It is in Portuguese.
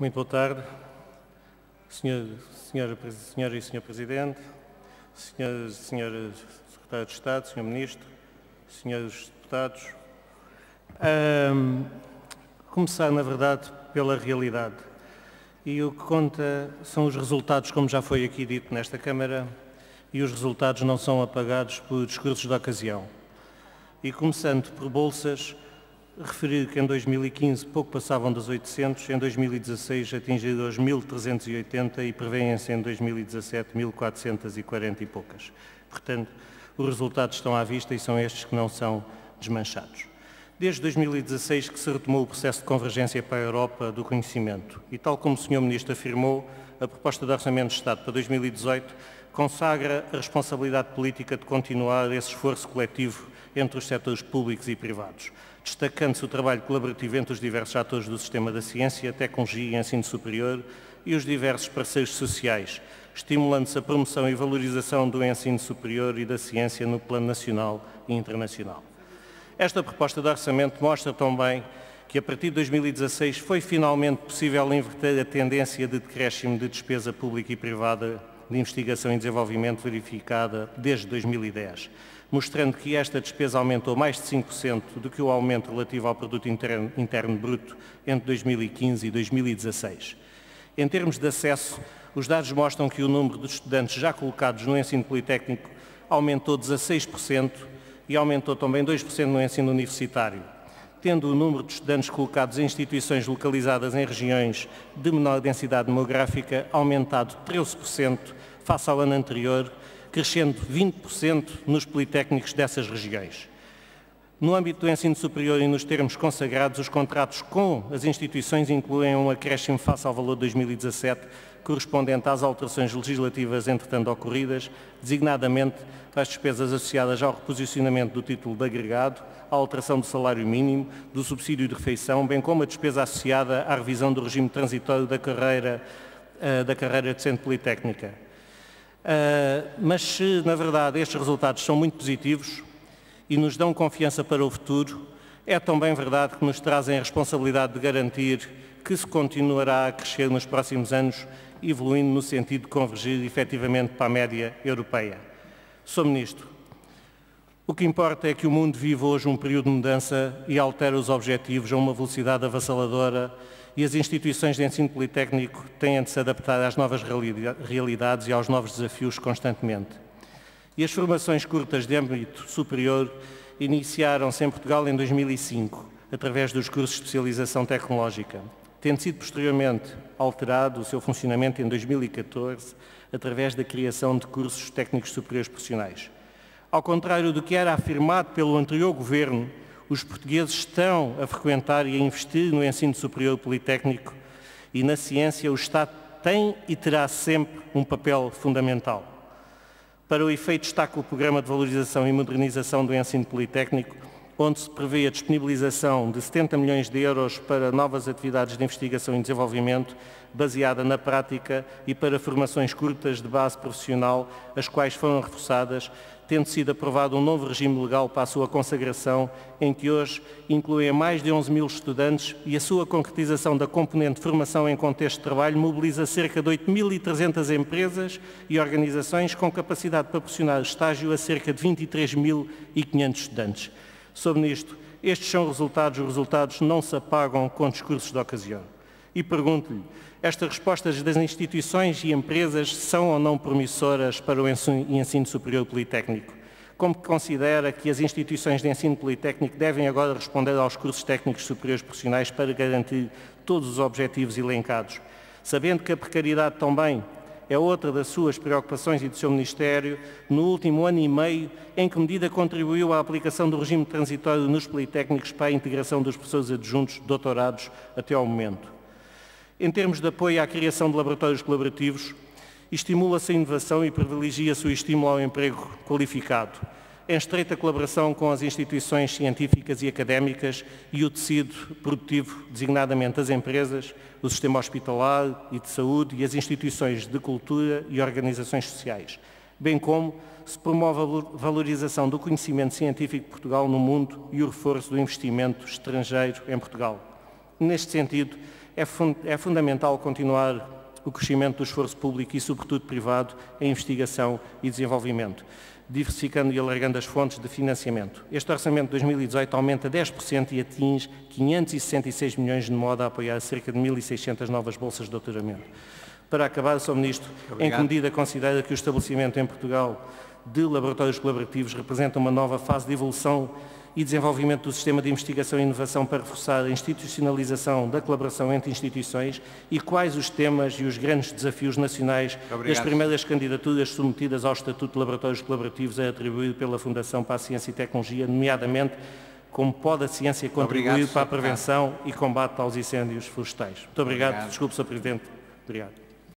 Muito boa tarde, senhor, senhora, senhora e senhor Presidente, senhor, senhora Secretário de Estado, senhor Ministro, senhores deputados. Um, começar, na verdade, pela realidade. E o que conta são os resultados, como já foi aqui dito nesta Câmara, e os resultados não são apagados por discursos da ocasião. E começando por bolsas, referir que em 2015 pouco passavam dos 800, em 2016 atingiram os 1.380 e prevêem-se em 2017 1.440 e poucas. Portanto, os resultados estão à vista e são estes que não são desmanchados. Desde 2016 que se retomou o processo de convergência para a Europa do conhecimento e, tal como o Sr. Ministro afirmou, a proposta de Orçamento de Estado para 2018 consagra a responsabilidade política de continuar esse esforço coletivo entre os setores públicos e privados, destacando-se o trabalho colaborativo entre os diversos atores do sistema da ciência, tecnologia e ensino superior e os diversos parceiros sociais, estimulando-se a promoção e valorização do ensino superior e da ciência no plano nacional e internacional. Esta proposta de orçamento mostra também que a partir de 2016 foi finalmente possível inverter a tendência de decréscimo de despesa pública e privada de investigação e desenvolvimento verificada desde 2010, mostrando que esta despesa aumentou mais de 5% do que o aumento relativo ao produto interno, interno bruto entre 2015 e 2016. Em termos de acesso, os dados mostram que o número de estudantes já colocados no ensino politécnico aumentou 16% e aumentou também 2% no ensino universitário, tendo o número de estudantes colocados em instituições localizadas em regiões de menor densidade demográfica aumentado 13% face ao ano anterior, crescendo 20% nos politécnicos dessas regiões. No âmbito do ensino superior e nos termos consagrados, os contratos com as instituições incluem um acréscimo face ao valor de 2017 correspondente às alterações legislativas entretanto ocorridas, designadamente as despesas associadas ao reposicionamento do título de agregado, à alteração do salário mínimo, do subsídio de refeição, bem como a despesa associada à revisão do regime transitório da carreira, uh, da carreira docente politécnica. Uh, mas se, na verdade, estes resultados são muito positivos e nos dão confiança para o futuro, é também verdade que nos trazem a responsabilidade de garantir que se continuará a crescer nos próximos anos evoluindo no sentido de convergir efetivamente para a média europeia. Sr. Ministro, o que importa é que o mundo vive hoje um período de mudança e altera os objetivos a uma velocidade avassaladora e as instituições de ensino politécnico têm de se adaptar às novas realidades e aos novos desafios constantemente. E as formações curtas de âmbito superior iniciaram-se em Portugal em 2005, através dos cursos de especialização tecnológica tendo sido posteriormente alterado o seu funcionamento em 2014 através da criação de cursos técnicos superiores profissionais. Ao contrário do que era afirmado pelo anterior governo, os portugueses estão a frequentar e a investir no ensino superior politécnico e na ciência o Estado tem e terá sempre um papel fundamental. Para o efeito destaca o Programa de Valorização e Modernização do Ensino Politécnico, onde se prevê a disponibilização de 70 milhões de euros para novas atividades de investigação e desenvolvimento baseada na prática e para formações curtas de base profissional, as quais foram reforçadas, tendo sido aprovado um novo regime legal para a sua consagração, em que hoje incluem mais de 11 mil estudantes e a sua concretização da componente formação em contexto de trabalho mobiliza cerca de 8.300 empresas e organizações com capacidade de proporcionar estágio a cerca de 23.500 estudantes. Sobre isto, estes são resultados, os resultados não se apagam com discursos de ocasião. E pergunto-lhe, estas respostas das instituições e empresas são ou não promissoras para o ensino superior politécnico? Como considera que as instituições de ensino politécnico devem agora responder aos cursos técnicos superiores profissionais para garantir todos os objetivos elencados? Sabendo que a precariedade também é outra das suas preocupações e do seu Ministério no último ano e meio, em que medida contribuiu à aplicação do regime transitório nos politécnicos para a integração dos professores adjuntos doutorados até ao momento. Em termos de apoio à criação de laboratórios colaborativos, estimula-se a inovação e privilegia-se o estímulo ao emprego qualificado, em estreita colaboração com as instituições científicas e académicas e o tecido produtivo, designadamente as empresas, o sistema hospitalar e de saúde e as instituições de cultura e organizações sociais, bem como se promove a valorização do conhecimento científico de Portugal no mundo e o reforço do investimento estrangeiro em Portugal. Neste sentido, é, fund é fundamental continuar o crescimento do esforço público e, sobretudo, privado em investigação e desenvolvimento, diversificando e alargando as fontes de financiamento. Este orçamento de 2018 aumenta 10% e atinge 566 milhões de modo a apoiar cerca de 1.600 novas bolsas de doutoramento. Para acabar, Sr. Ministro, Obrigado. em que medida considera que o estabelecimento em Portugal de laboratórios colaborativos representa uma nova fase de evolução e desenvolvimento do sistema de investigação e inovação para reforçar a institucionalização da colaboração entre instituições e quais os temas e os grandes desafios nacionais Obrigado. das primeiras candidaturas submetidas ao Estatuto de Laboratórios Colaborativos a atribuir pela Fundação para a Ciência e Tecnologia, nomeadamente como pode a ciência contribuir obrigado, para a prevenção e combate aos incêndios florestais. Muito obrigado. obrigado. Desculpe, Sr. Presidente. Obrigado.